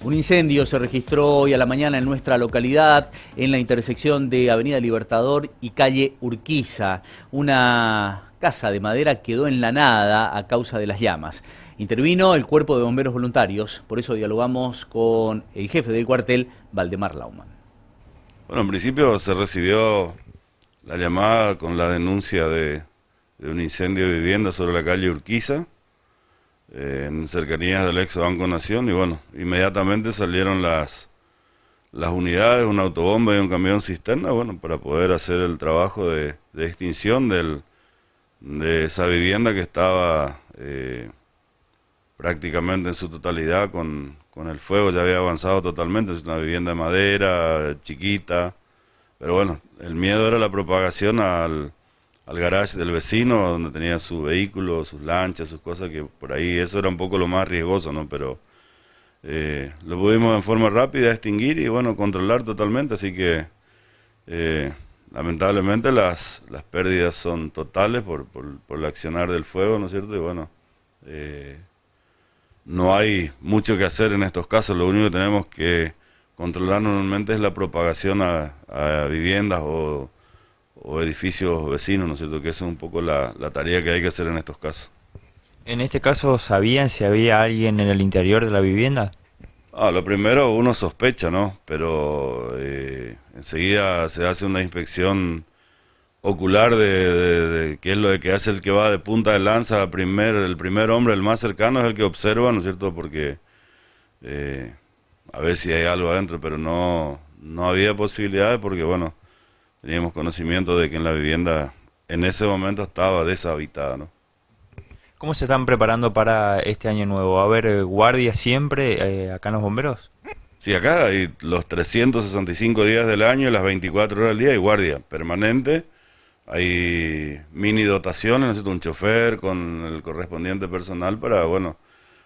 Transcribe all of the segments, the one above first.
Un incendio se registró hoy a la mañana en nuestra localidad, en la intersección de Avenida Libertador y calle Urquiza. Una casa de madera quedó en la nada a causa de las llamas. Intervino el cuerpo de bomberos voluntarios, por eso dialogamos con el jefe del cuartel, Valdemar Lauman. Bueno, en principio se recibió la llamada con la denuncia de, de un incendio de vivienda sobre la calle Urquiza en cercanías del ex Banco Nación y bueno, inmediatamente salieron las, las unidades, una autobomba y un camión cisterna, bueno, para poder hacer el trabajo de, extinción del, de esa vivienda que estaba eh, prácticamente en su totalidad con, con el fuego, ya había avanzado totalmente, es una vivienda de madera, chiquita, pero bueno, el miedo era la propagación al al garage del vecino donde tenía su vehículo, sus lanchas, sus cosas, que por ahí eso era un poco lo más riesgoso, ¿no? Pero eh, lo pudimos en forma rápida extinguir y bueno, controlar totalmente, así que eh, lamentablemente las, las pérdidas son totales por, por, por, el accionar del fuego, ¿no es cierto? Y bueno, eh, no hay mucho que hacer en estos casos, lo único que tenemos que controlar normalmente es la propagación a, a viviendas o o edificios vecinos, ¿no es cierto? Que esa es un poco la, tarea que hay que hacer en estos casos. En este caso, ¿sabían si había alguien en el interior de la vivienda? Ah, lo primero uno sospecha, ¿no? Pero eh, enseguida se hace una inspección ocular de, qué es lo que hace el que va de punta de lanza, primer, el primer hombre, el más cercano es el que observa, ¿no es cierto? Porque eh, a ver si hay algo adentro, pero no, no había posibilidades porque, bueno, teníamos conocimiento de que en la vivienda en ese momento estaba deshabitada, ¿no? ¿Cómo se están preparando para este año nuevo? ¿Va a haber eh, guardia siempre eh, acá en los bomberos? Sí, acá hay los 365 días del año, las 24 horas del día, hay guardia permanente, hay mini dotaciones, necesito un chofer con el correspondiente personal para, bueno,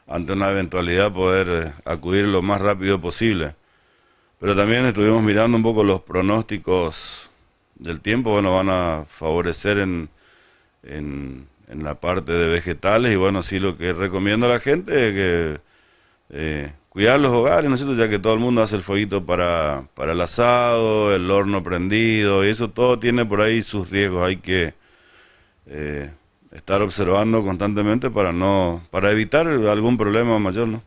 ante una eventualidad poder eh, acudir lo más rápido posible. Pero también estuvimos mirando un poco los pronósticos del tiempo, bueno, van a favorecer en, en, la parte de vegetales y bueno, sí lo que recomiendo a la gente es que eh, cuidar los hogares, ¿no es cierto? Ya que todo el mundo hace el fueguito para, para el asado, el horno prendido y eso todo tiene por ahí sus riesgos, hay que eh, estar observando constantemente para no para evitar algún problema mayor, ¿no?